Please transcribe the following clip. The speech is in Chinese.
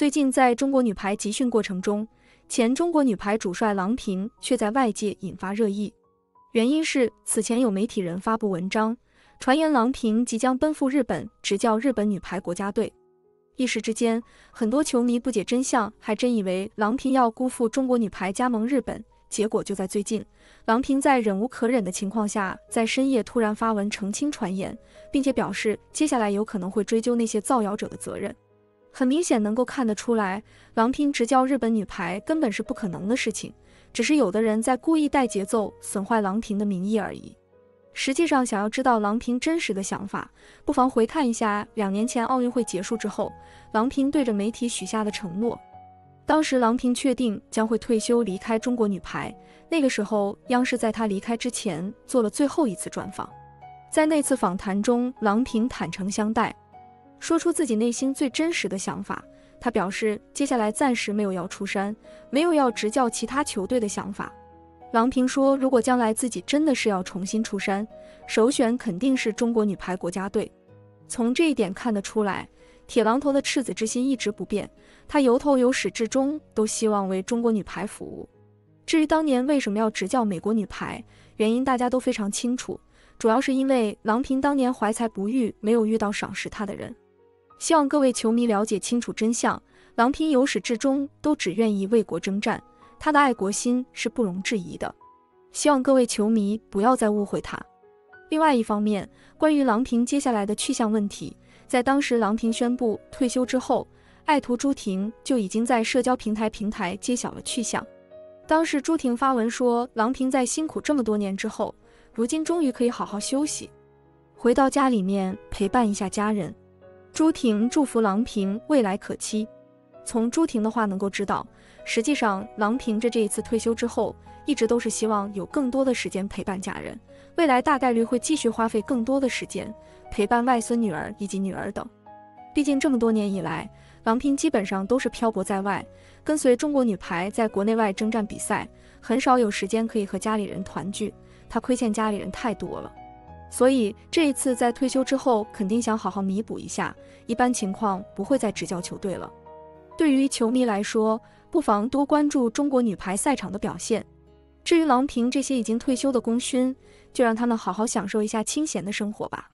最近在中国女排集训过程中，前中国女排主帅郎平却在外界引发热议。原因是此前有媒体人发布文章，传言郎平即将奔赴日本执教日本女排国家队。一时之间，很多球迷不解真相，还真以为郎平要辜负中国女排加盟日本。结果就在最近，郎平在忍无可忍的情况下，在深夜突然发文澄清传言，并且表示接下来有可能会追究那些造谣者的责任。很明显能够看得出来，郎平执教日本女排根本是不可能的事情。只是有的人在故意带节奏，损坏郎平的名义而已。实际上，想要知道郎平真实的想法，不妨回看一下两年前奥运会结束之后，郎平对着媒体许下的承诺。当时，郎平确定将会退休离开中国女排。那个时候，央视在她离开之前做了最后一次专访。在那次访谈中，郎平坦诚相待，说出自己内心最真实的想法。他表示，接下来暂时没有要出山，没有要执教其他球队的想法。郎平说，如果将来自己真的是要重新出山，首选肯定是中国女排国家队。从这一点看得出来，铁榔头的赤子之心一直不变，他由头由始至终都希望为中国女排服务。至于当年为什么要执教美国女排，原因大家都非常清楚，主要是因为郎平当年怀才不遇，没有遇到赏识他的人。希望各位球迷了解清楚真相。郎平由始至终都只愿意为国征战，他的爱国心是不容置疑的。希望各位球迷不要再误会他。另外一方面，关于郎平接下来的去向问题，在当时郎平宣布退休之后，爱徒朱婷就已经在社交平台平台揭晓了去向。当时朱婷发文说，郎平在辛苦这么多年之后，如今终于可以好好休息，回到家里面陪伴一下家人。朱婷祝福郎平未来可期。从朱婷的话能够知道，实际上郎平这这一次退休之后，一直都是希望有更多的时间陪伴家人，未来大概率会继续花费更多的时间陪伴外孙女儿以及女儿等。毕竟这么多年以来，郎平基本上都是漂泊在外，跟随中国女排在国内外征战比赛，很少有时间可以和家里人团聚，她亏欠家里人太多了。所以这一次在退休之后，肯定想好好弥补一下。一般情况不会再执教球队了。对于球迷来说，不妨多关注中国女排赛场的表现。至于郎平这些已经退休的功勋，就让他们好好享受一下清闲的生活吧。